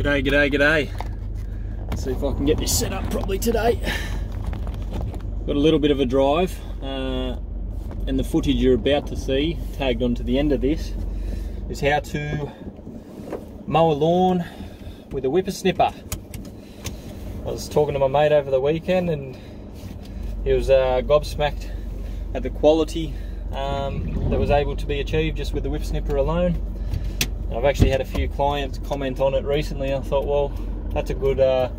G'day, g'day, g'day. Let's see if I can get this set up properly today. Got a little bit of a drive, uh, and the footage you're about to see, tagged onto the end of this, is how to mow a lawn with a whippersnipper. I was talking to my mate over the weekend, and he was uh, gobsmacked at the quality um, that was able to be achieved just with the whippersnipper alone. I've actually had a few clients comment on it recently. I thought, well, that's a good uh,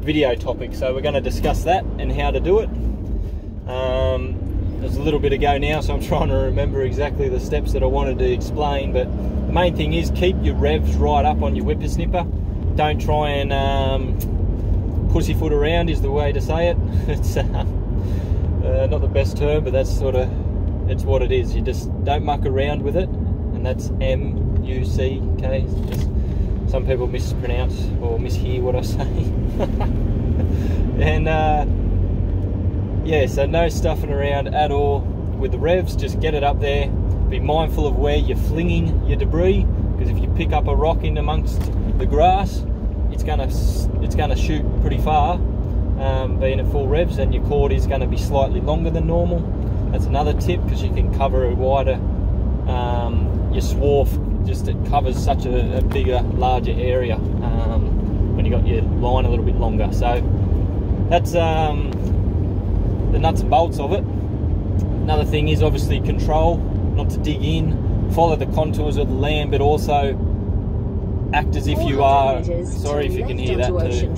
video topic. So we're going to discuss that and how to do it. Um, there's a little bit ago now, so I'm trying to remember exactly the steps that I wanted to explain. But the main thing is keep your revs right up on your whippersnipper. Don't try and um, pussyfoot around is the way to say it. It's uh, uh, not the best term, but that's sort of it's what it is. You just don't muck around with it, and that's M U C K. Just some people mispronounce or mishear what I say. and uh, yeah, so no stuffing around at all with the revs. Just get it up there. Be mindful of where you're flinging your debris because if you pick up a rock in amongst the grass, it's gonna it's gonna shoot pretty far. Um, being at full revs, and your cord is going to be slightly longer than normal. That's another tip because you can cover a wider um, your swarf just it covers such a, a bigger, larger area um, when you got your line a little bit longer. So that's um, the nuts and bolts of it. Another thing is obviously control, not to dig in, follow the contours of the land, but also act as if you are. Sorry if you can hear that too.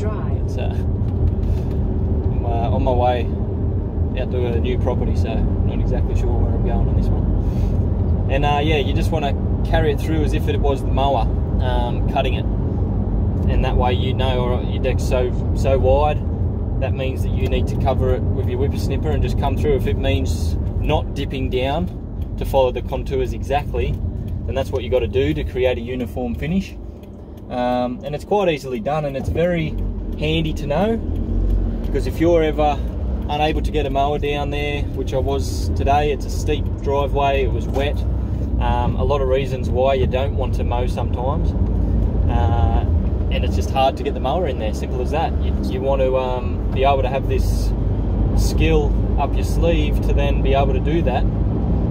It's, uh, I'm uh, on my way out to a new property, so not exactly sure where I'm going on this one. And uh, yeah, you just want to carry it through as if it was the mower um, cutting it. And that way you know your deck's so so wide, that means that you need to cover it with your whippersnipper and just come through. If it means not dipping down to follow the contours exactly, then that's what you got to do to create a uniform finish. Um, and it's quite easily done and it's very handy to know because if you're ever unable to get a mower down there, which I was today, it's a steep driveway, it was wet, um, a lot of reasons why you don't want to mow sometimes. Uh, and it's just hard to get the mower in there, simple as that. You, you want to um, be able to have this skill up your sleeve to then be able to do that.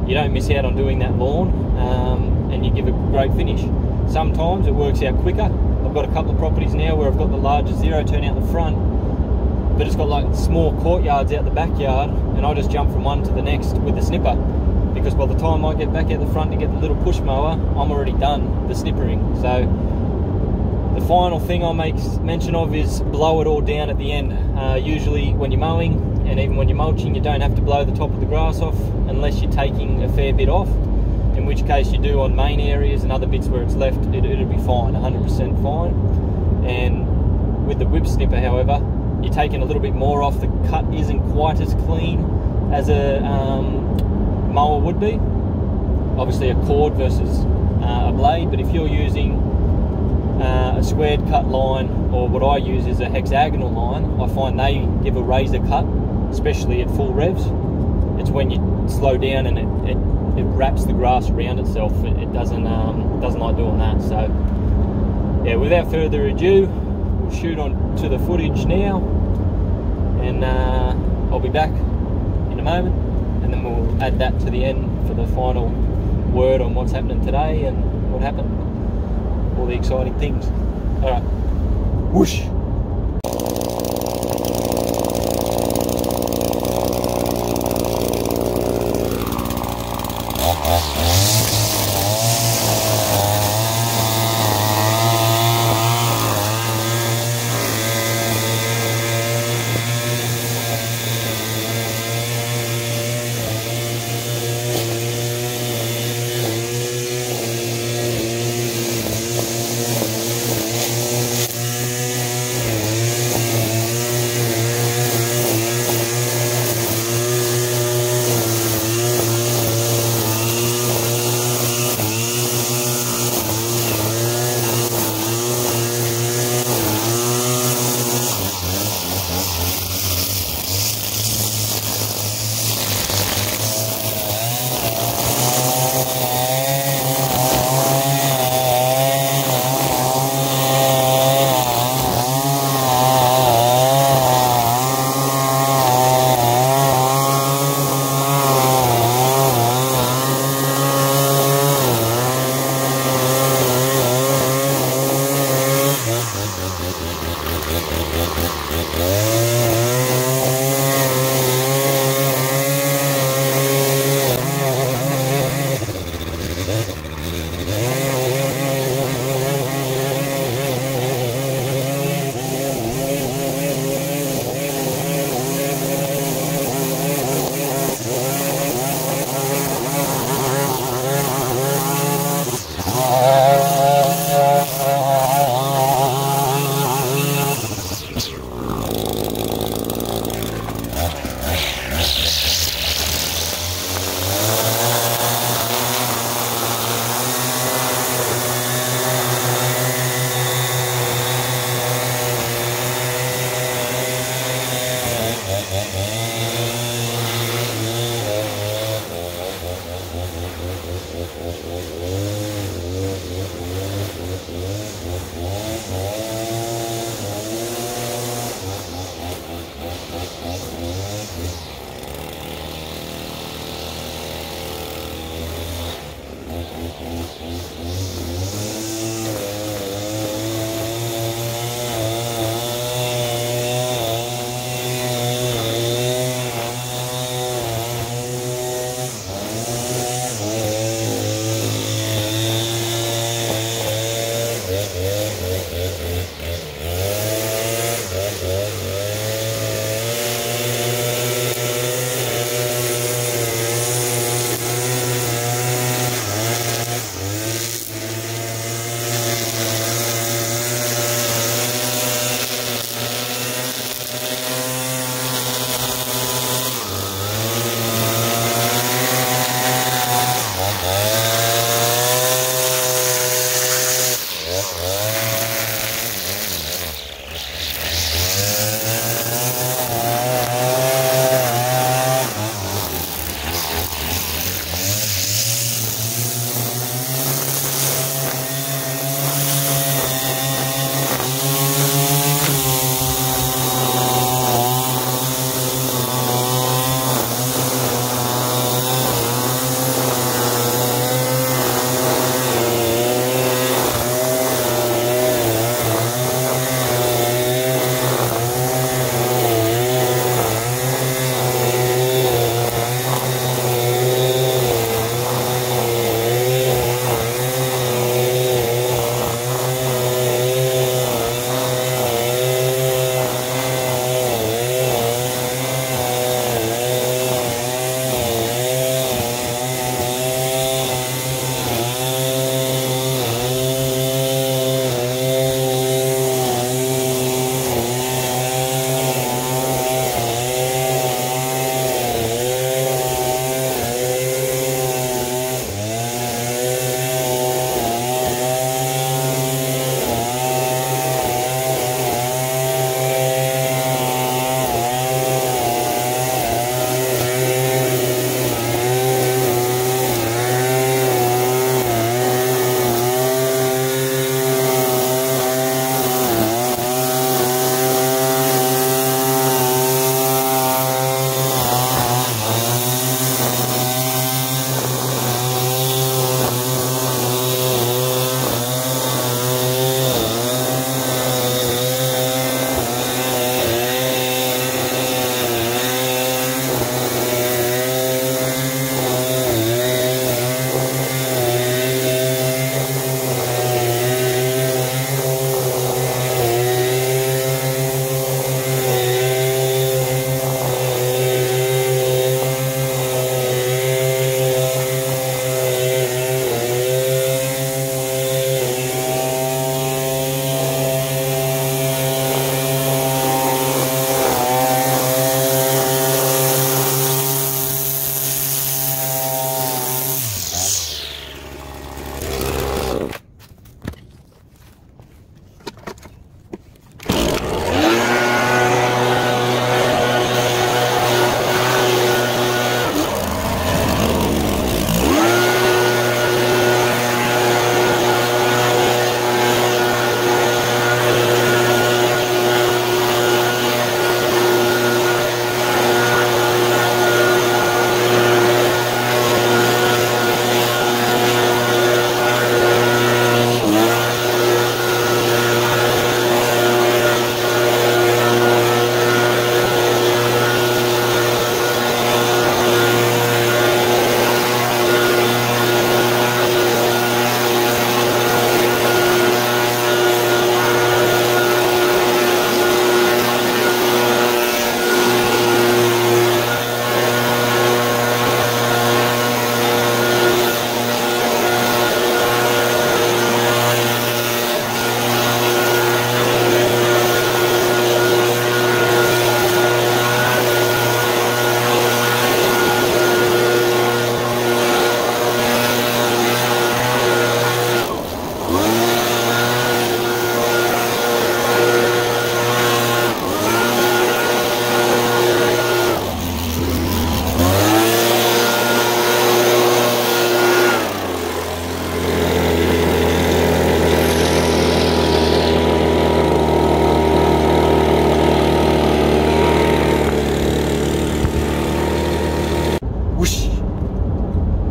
You don't miss out on doing that lawn um, and you give a great finish. Sometimes it works out quicker. I've got a couple of properties now where I've got the larger zero turn out the front, but it's got like small courtyards out the backyard, and I just jump from one to the next with the snipper because by the time I get back out the front to get the little push mower, I'm already done the snippering. So the final thing I'll make mention of is blow it all down at the end. Uh, usually when you're mowing and even when you're mulching, you don't have to blow the top of the grass off unless you're taking a fair bit off. In which case you do on main areas and other bits where it's left, it, will be fine, 100% fine. And with the whip snipper, however, you're taking a little bit more off. The cut isn't quite as clean as a um, mower would be. Obviously a cord versus uh, a blade, but if you're using uh, a squared cut line or what I use is a hexagonal line, I find they give a razor cut, especially at full revs. It's when you slow down and it, it, it wraps the grass around itself. It, it doesn't um, doesn't like doing that. So yeah, without further ado, we'll shoot on to the footage now, and uh, I'll be back in a moment and then we'll add that to the end for the final word on what's happening today and what happened, all the exciting things. All right, whoosh. Música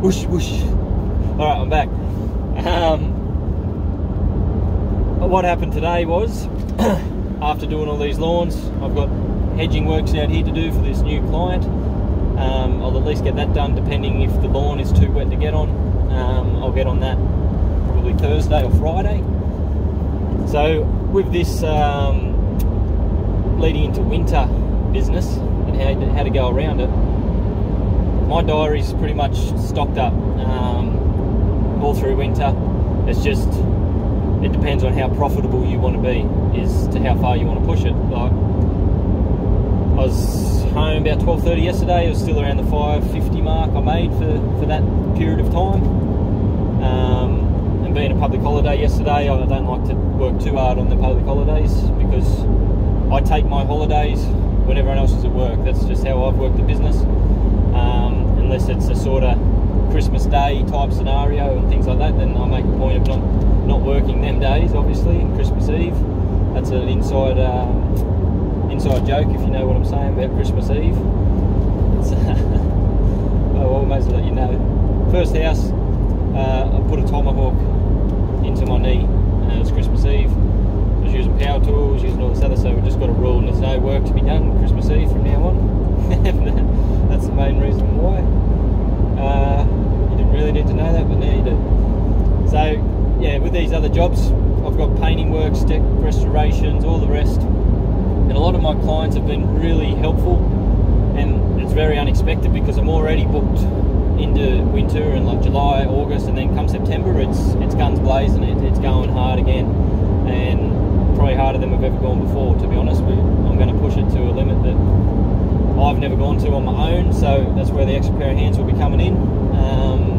Whoosh, whoosh. All right, I'm back. Um, what happened today was, after doing all these lawns, I've got hedging works out here to do for this new client. Um, I'll at least get that done, depending if the lawn is too wet to get on. Um, I'll get on that probably Thursday or Friday. So with this um, leading into winter business and how how to go around it, my diary's pretty much stocked up um, all through winter. It's just it depends on how profitable you want to be, is to how far you want to push it. Like I was home about 12:30 yesterday. It was still around the 550 mark I made for for that period of time. Um, and being a public holiday yesterday, I don't like to work too hard on the public holidays because I take my holidays when everyone else is at work. That's just how I've worked the business. Um, unless it's a sort of Christmas Day type scenario and things like that, then I make a point of not not working them days, obviously, and Christmas Eve. That's an inside um, inside joke, if you know what I'm saying about Christmas Eve. I'll almost let you know. First house, uh, I put a tomahawk into my knee, and it was Christmas Eve. I was using power tools, using all this other, so we just got a rule, and there's no work to be done Christmas Eve from now on. That's the main reason why. Uh, you didn't really need to know that, but now you do. So, yeah, with these other jobs, I've got painting works, deck restorations, all the rest. And a lot of my clients have been really helpful, and it's very unexpected because I'm already booked into winter and like July, August, and then come September, it's it's guns blazing, it, it's going hard again, and probably harder than we've ever gone before. To be honest, I'm going to push it to a limit that I've never gone to on my own, so that's where the extra pair of hands will be coming in. Um,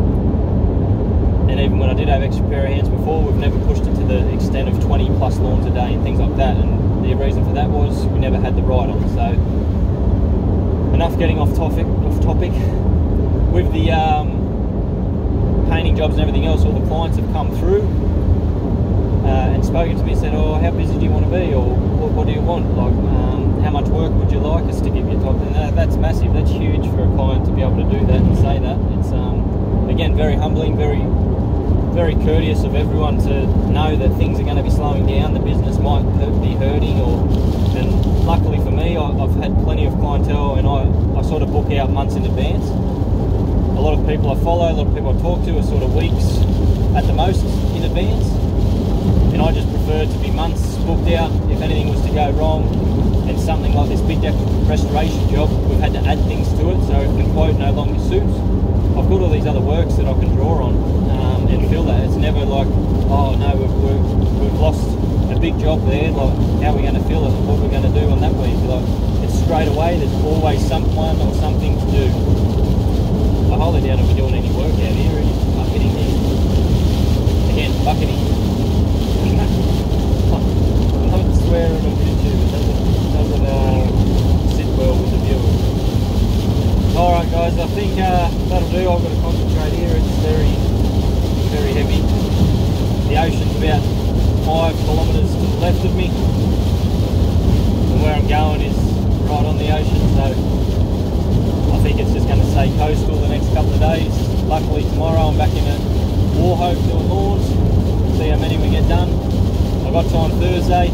and even when I did have extra pair of hands before, we've never pushed it to the extent of 20 plus lawns a day and things like that. And the reason for that was we never had the ride on. So enough getting off topic. Off topic. With the um, painting jobs and everything else, all the clients have come through uh, and spoken to me said, "Oh, how busy do you want to be, or what, what do you want? Like, um, how much work would you like us to give you?" Type. And that, that's massive. That's huge for a client to be able to do that and say that. It's um, again very humbling, very very courteous of everyone to know that things are going to be slowing down. The business might be hurting, or and luckily for me, I, have had plenty of clientele, and I, I sort of book out months in advance. A lot of people I follow, a lot of people I talk to are sort of weeks at the most in advance, and I just prefer to be months booked out if anything was to go wrong. And something like this big restoration job, we've had to add things to it, so if the quote no longer suits, I've got all these other works that I can draw on um, and fill that. It's never like, oh no, we've, we've, we've lost a big job there. Like, how are we going to fill it? What we're going to do on that week? Like, it's straight away. There's always someone or something to do. I highly doubt if we're doing any work out here. It's bucketing here. Again, bucketing. I'm not swearing on YouTube. It doesn't, doesn't uh, sit well with the viewers. Alright guys, I think uh, that'll do. I've got to concentrate here. It's very, very heavy. The ocean's about five kilometres to the left of me. And where I'm going is right on the ocean, so I think it's just going to stay coastal the next couple of days. Luckily tomorrow I'm back in at Wauchope doing lawns. See how many we get done. I've got time Thursday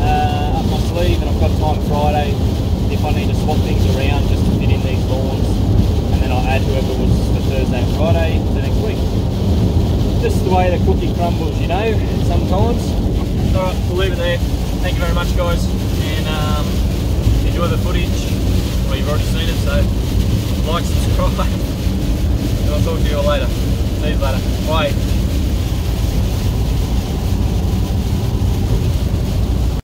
uh, up my sleeve and I've got time Friday if I need to swap things around just to fit in these lawns and then I'll add whoever was for Thursday and Friday to next week. Just the way the cookie crumbles, you know, sometimes. Alright, we'll leave it there. Thank you very much guys and um, enjoy the footage. Well you've already seen it so like, subscribe and I'll talk to you all later. See you later. Bye.